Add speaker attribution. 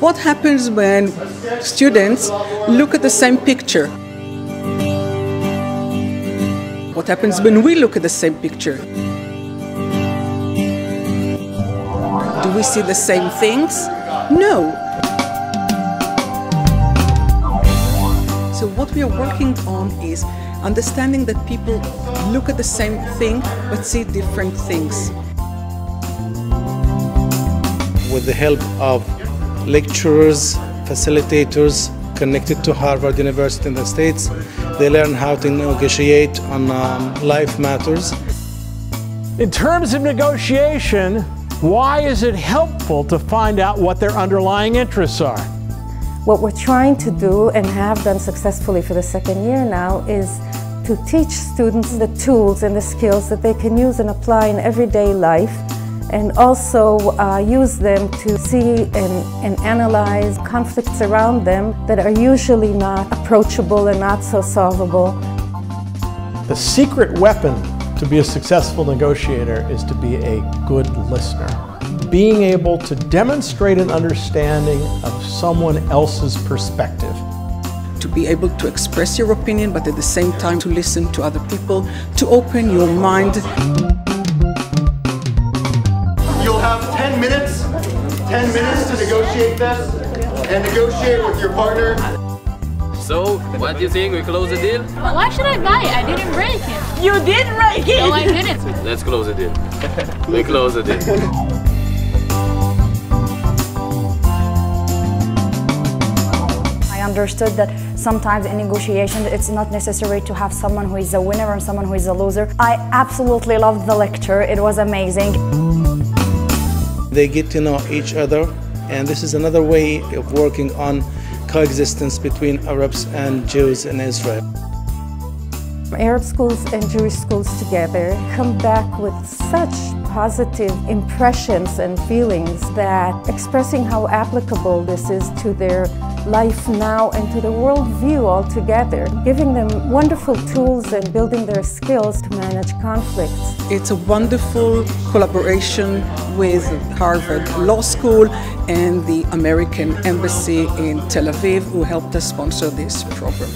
Speaker 1: What happens when students look at the same picture? What happens when we look at the same picture? Do we see the same things? No. So, what we are working on is understanding that people look at the same thing but see different things.
Speaker 2: With the help of lecturers, facilitators connected to Harvard University in the States, they learn how to negotiate on um, life matters.
Speaker 3: In terms of negotiation, why is it helpful to find out what their underlying interests are?
Speaker 4: What we're trying to do and have done successfully for the second year now is to teach students the tools and the skills that they can use and apply in everyday life and also uh, use them to see and, and analyze conflicts around them that are usually not approachable and not so solvable.
Speaker 3: The secret weapon to be a successful negotiator is to be a good listener. Being able to demonstrate an understanding of someone else's perspective.
Speaker 1: To be able to express your opinion, but at the same time to listen to other people, to open your mind.
Speaker 5: Minutes, 10 minutes to negotiate this and negotiate with your partner.
Speaker 6: So, what do you think? We close the deal?
Speaker 7: Why should I buy it? I didn't break it.
Speaker 8: You did break it!
Speaker 7: No, I didn't.
Speaker 6: Let's close the deal. we close the deal.
Speaker 9: I understood that sometimes in negotiations it's not necessary to have someone who is a winner and someone who is a loser. I absolutely loved the lecture, it was amazing.
Speaker 2: They get to know each other, and this is another way of working on coexistence between Arabs and Jews in Israel.
Speaker 4: Arab schools and Jewish schools together come back with such positive impressions and feelings that expressing how applicable this is to their life now and to the world view altogether, giving them wonderful tools and building their skills to manage conflicts.
Speaker 1: It's a wonderful collaboration with Harvard Law School and the American Embassy in Tel Aviv who helped us sponsor this program.